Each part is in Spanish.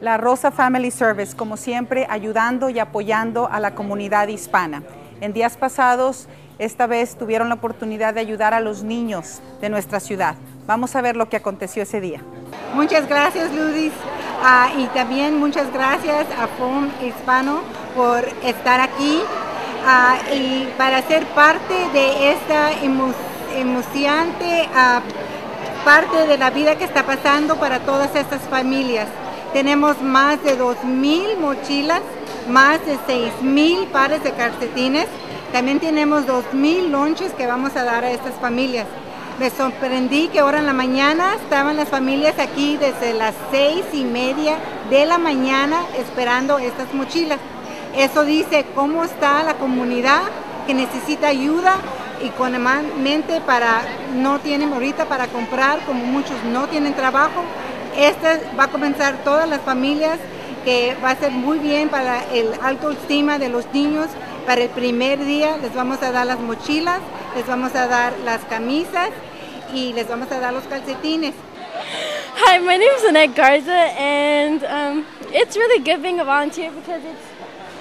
La Rosa Family Service, como siempre, ayudando y apoyando a la comunidad hispana. En días pasados, esta vez tuvieron la oportunidad de ayudar a los niños de nuestra ciudad. Vamos a ver lo que aconteció ese día. Muchas gracias, Ludis. Ah, y también muchas gracias a FOM Hispano por estar aquí ah, y para ser parte de esta emocionante ah, parte de la vida que está pasando para todas estas familias. Tenemos más de 2.000 mochilas, más de 6.000 pares de calcetines. También tenemos 2.000 lonches que vamos a dar a estas familias. Me sorprendí que ahora en la mañana estaban las familias aquí desde las seis y media de la mañana esperando estas mochilas. Eso dice cómo está la comunidad que necesita ayuda y con mente para no tienen ahorita para comprar, como muchos no tienen trabajo, este va a comenzar todas las familias, que va a ser muy bien para el alto estima de los niños. Para el primer día les vamos a dar las mochilas, les vamos a dar las camisas y les vamos a dar los calcetines. Hi, my name is Annette Garza, and um, it's really good being a volunteer because it's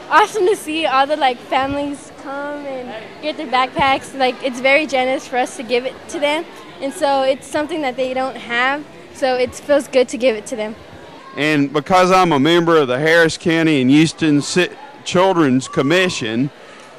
awesome to see all the like families come and get their backpacks. Like it's very generous for us to give it to them, and so it's something that they don't have. So it feels good to give it to them. And because I'm a member of the Harris County and Houston Children's Commission,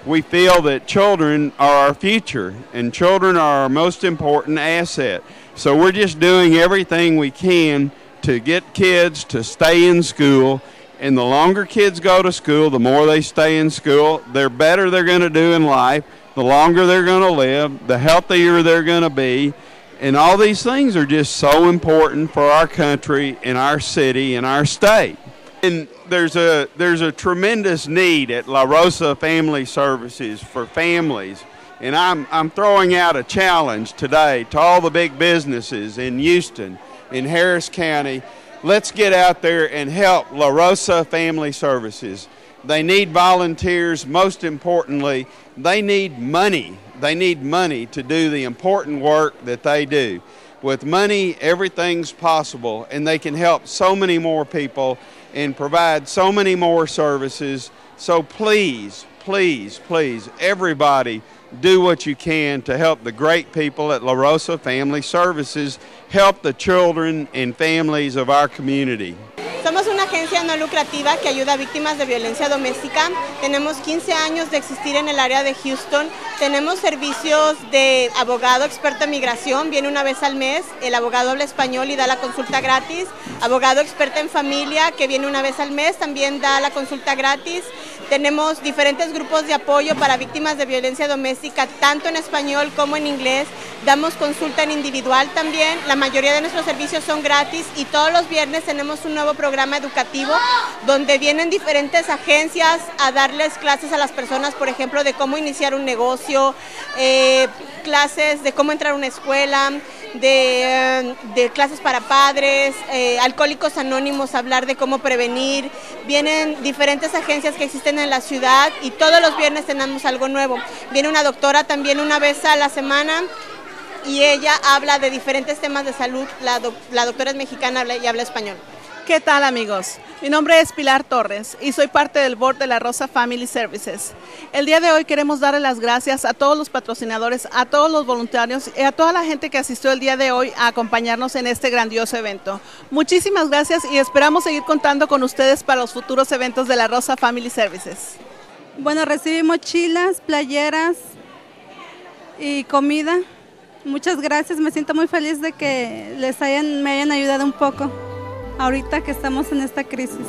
we feel that children are our future and children are our most important asset. So we're just doing everything we can to get kids to stay in school. And the longer kids go to school, the more they stay in school, the better they're going to do in life, the longer they're going to live, the healthier they're going to be. And all these things are just so important for our country and our city and our state. And there's a there's a tremendous need at La Rosa Family Services for families. And I'm I'm throwing out a challenge today to all the big businesses in Houston, in Harris County. Let's get out there and help La Rosa Family Services. They need volunteers. Most importantly, they need money they need money to do the important work that they do. With money, everything's possible, and they can help so many more people and provide so many more services. So please, please, please, everybody, do what you can to help the great people at La Rosa Family Services help the children and families of our community. Somos una agencia no lucrativa que ayuda a víctimas de violencia doméstica. Tenemos 15 años de existir en el área de Houston. Tenemos servicios de abogado experto en migración, viene una vez al mes. El abogado habla español y da la consulta gratis. Abogado experto en familia que viene una vez al mes, también da la consulta gratis. Tenemos diferentes grupos de apoyo para víctimas de violencia doméstica, tanto en español como en inglés. Damos consulta en individual también. La mayoría de nuestros servicios son gratis y todos los viernes tenemos un nuevo programa educativo donde vienen diferentes agencias a darles clases a las personas, por ejemplo, de cómo iniciar un negocio, eh, clases de cómo entrar a una escuela, de, clases para padres, eh, alcohólicos anónimos, hablar de cómo prevenir. Vienen diferentes agencias que existen en la ciudad y todos los viernes tenemos algo nuevo. Viene una doctora también una vez a la semana y ella habla de diferentes temas de salud. La doctora es mexicana y habla español. ¿Qué tal amigos? Mi nombre es Pilar Torres y soy parte del board de la Rosa Family Services. El día de hoy queremos darle las gracias a todos los patrocinadores, a todos los voluntarios y a toda la gente que asistió el día de hoy a acompañarnos en este grandioso evento. Muchísimas gracias y esperamos seguir contando con ustedes para los futuros eventos de la Rosa Family Services. Bueno, recibí mochilas, playeras y comida. Muchas gracias, me siento muy feliz de que les hayan, me hayan ayudado un poco ahorita que estamos en esta crisis.